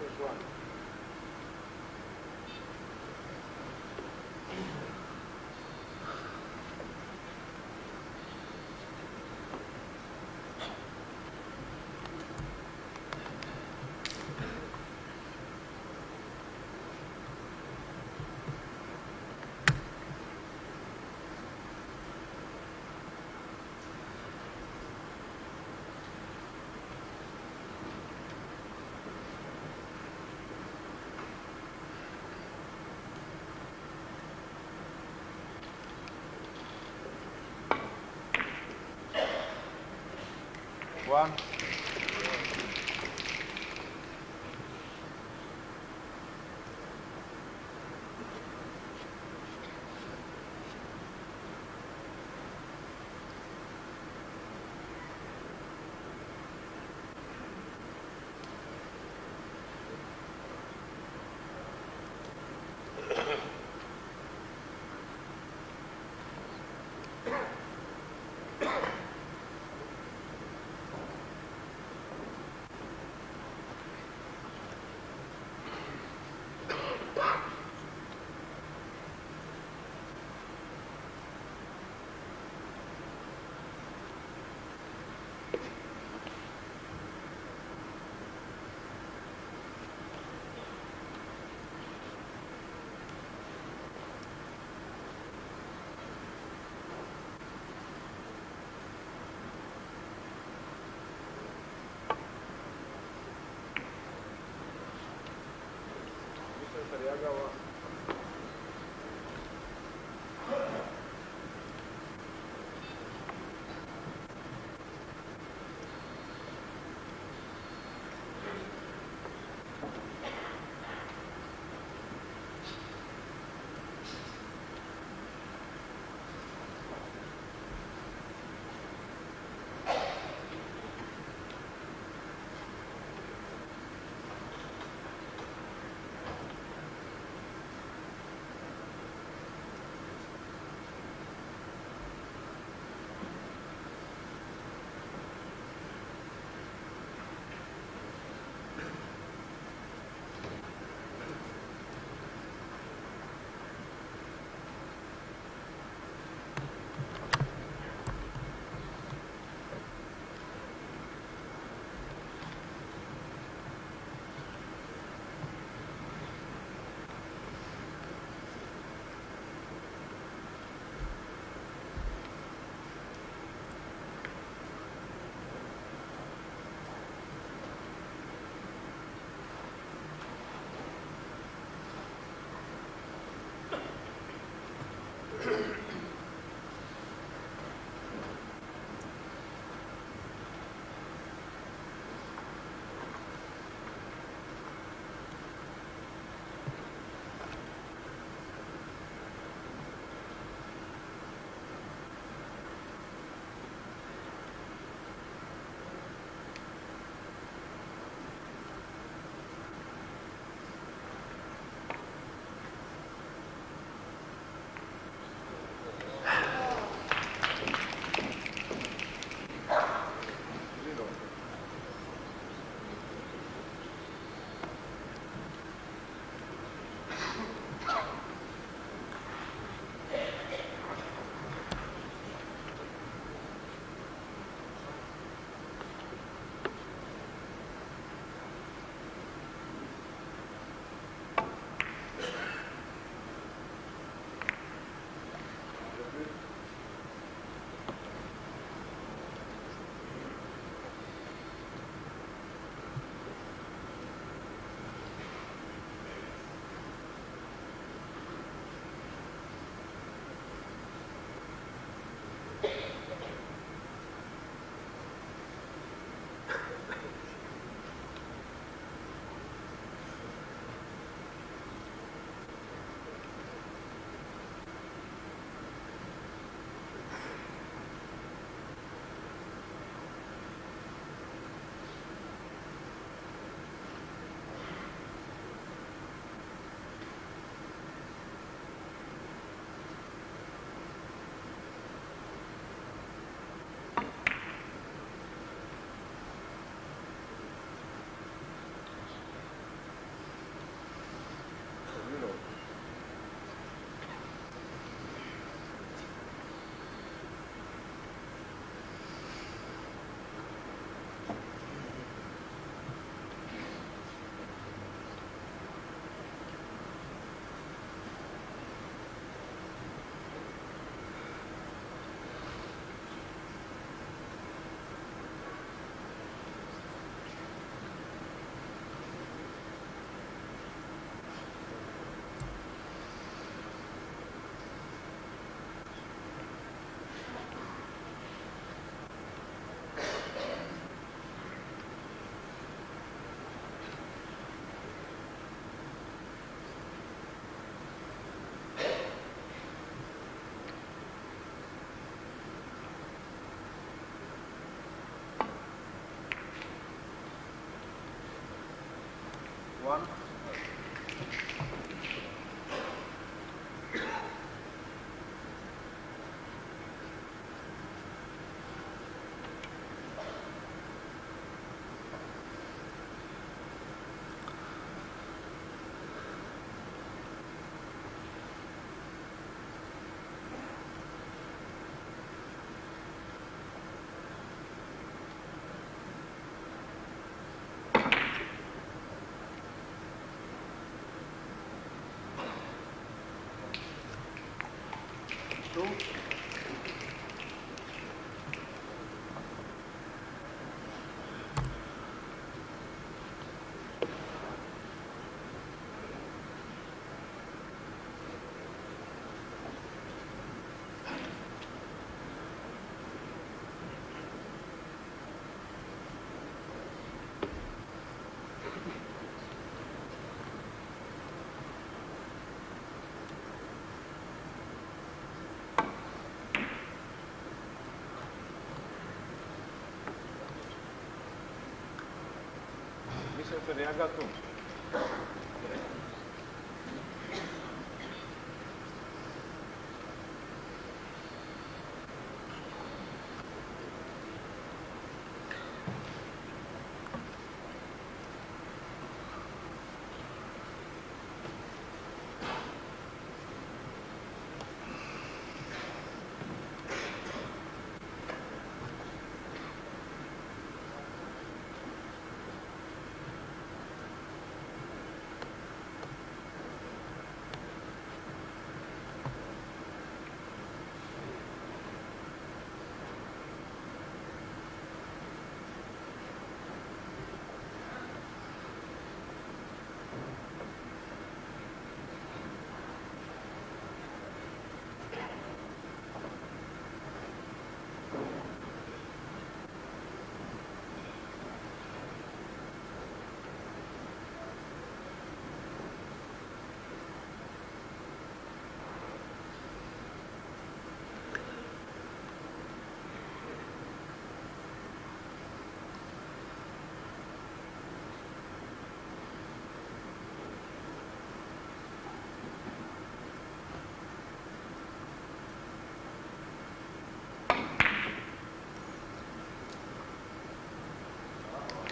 Nationals run. One. Старягова. Pentru că ne-a.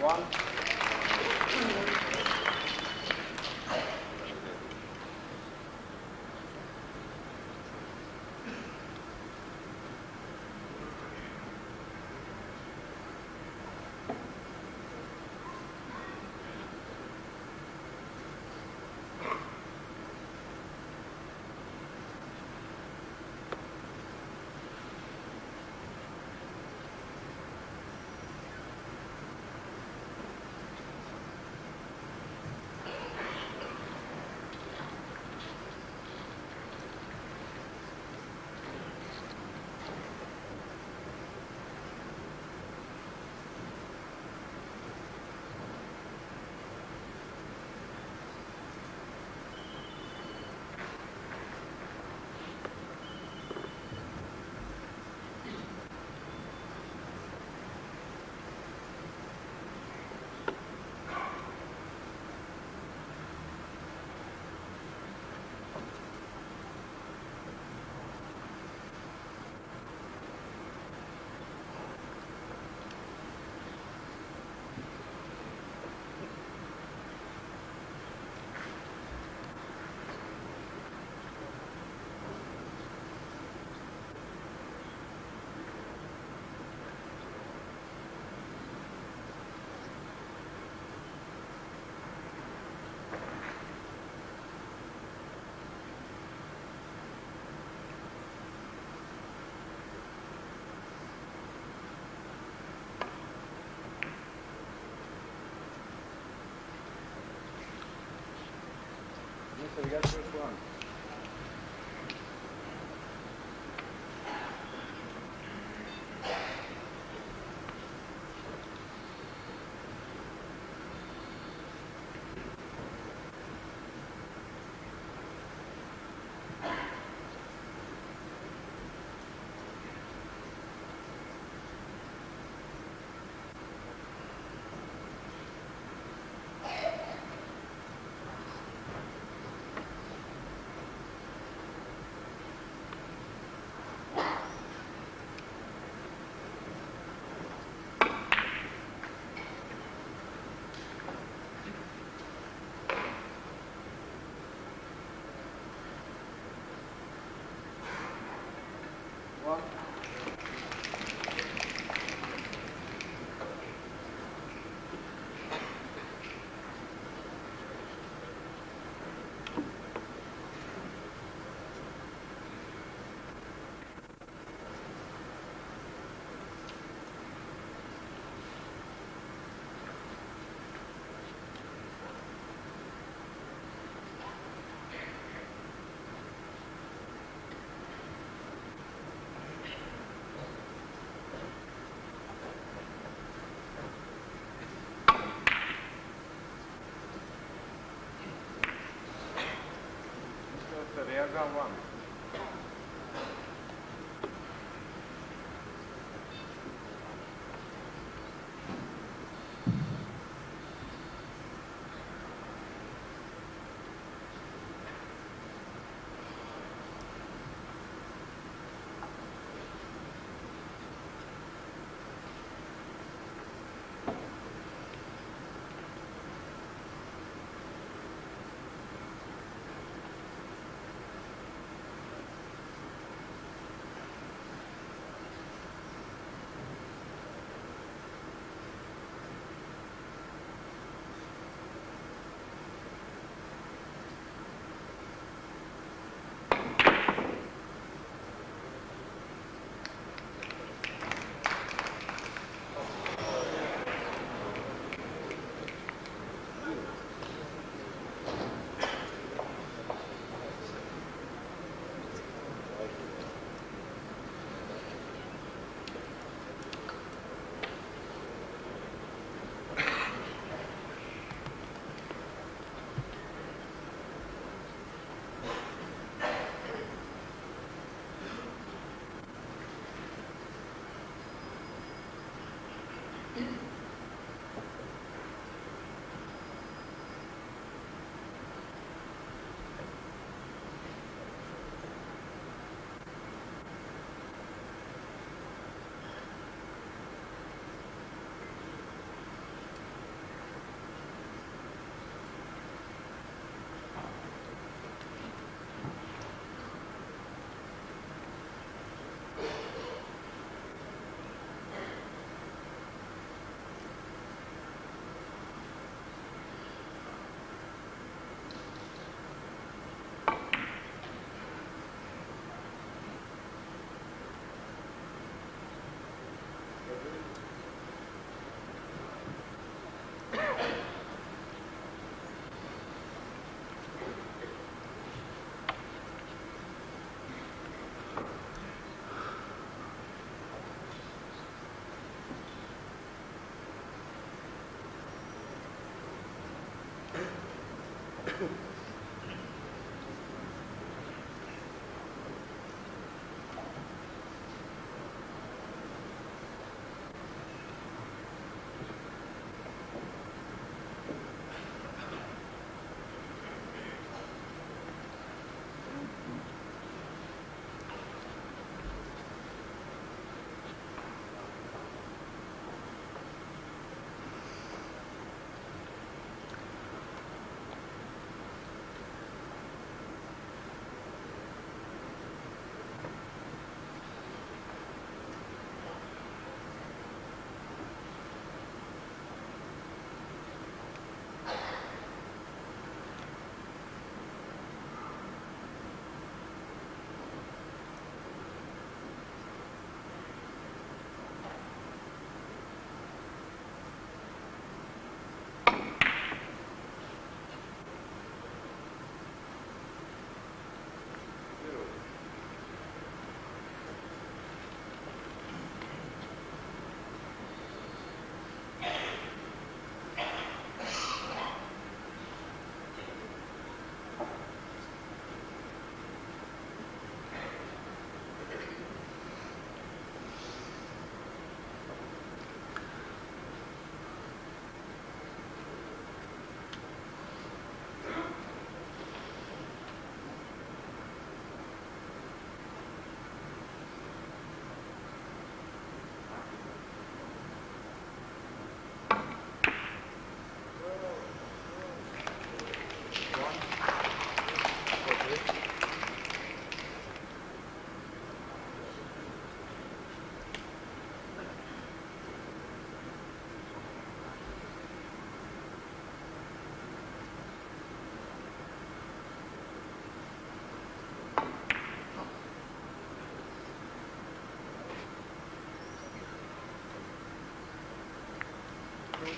One. Mr. You got the first. One. Врага вам.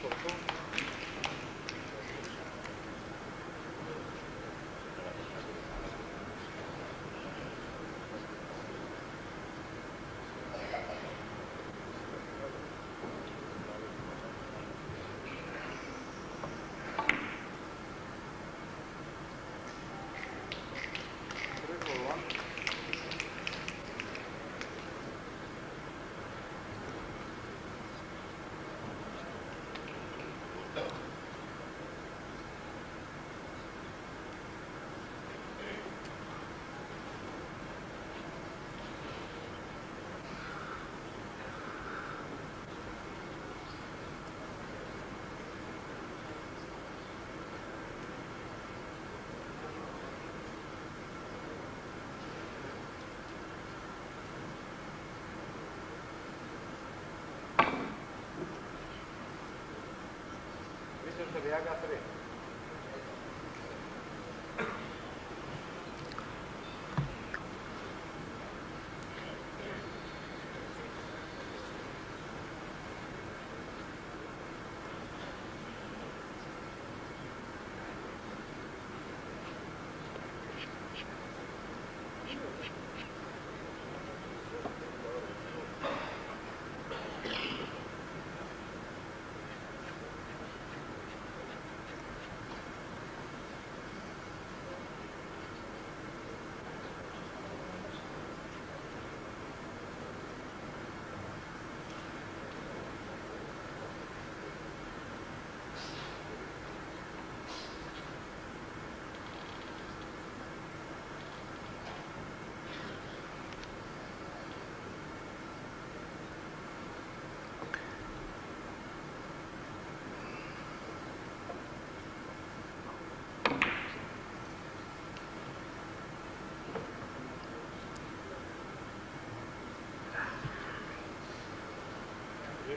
Sure. presidente Berger,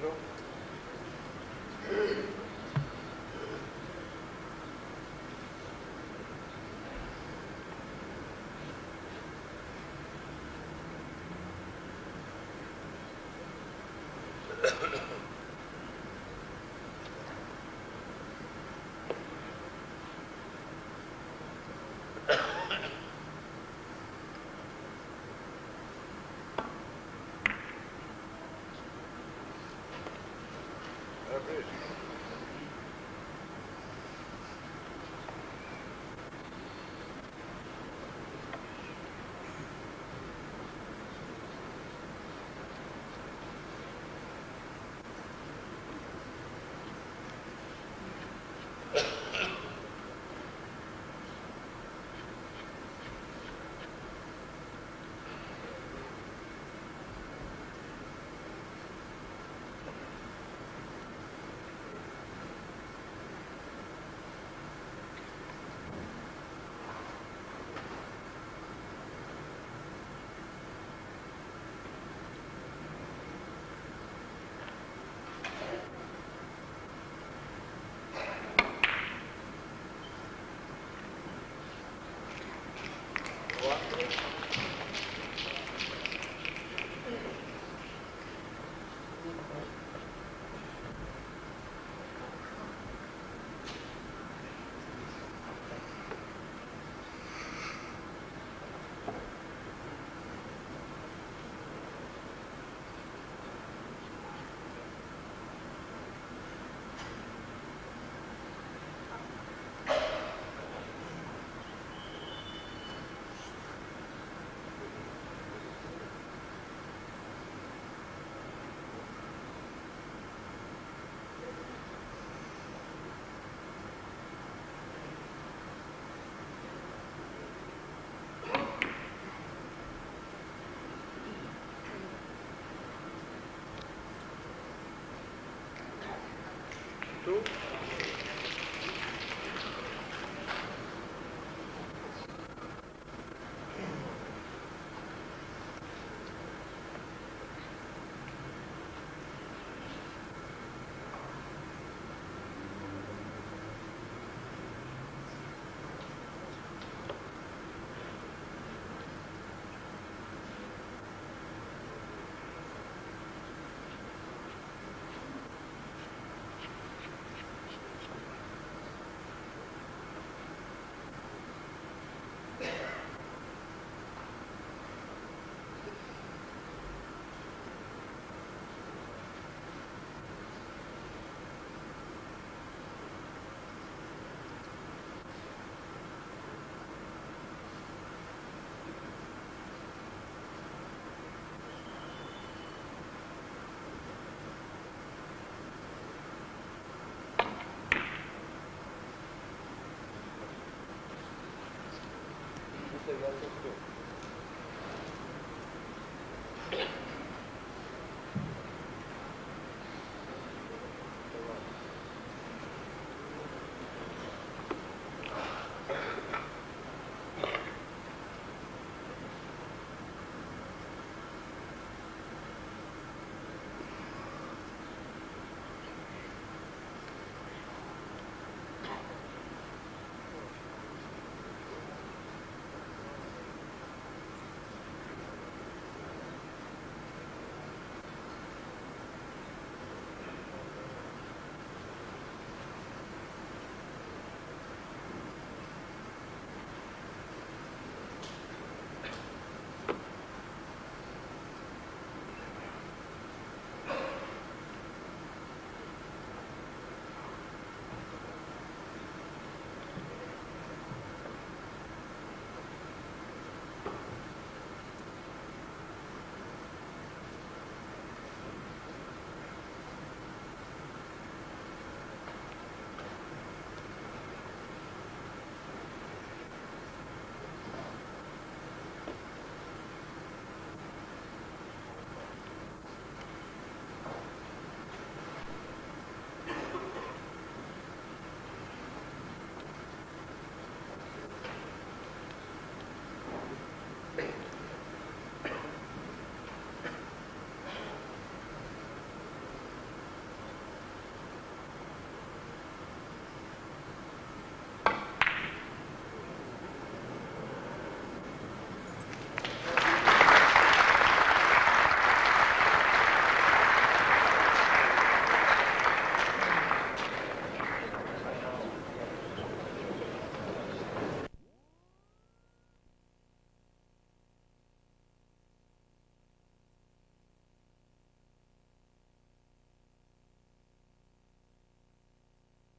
Pedro Marteau. Mr.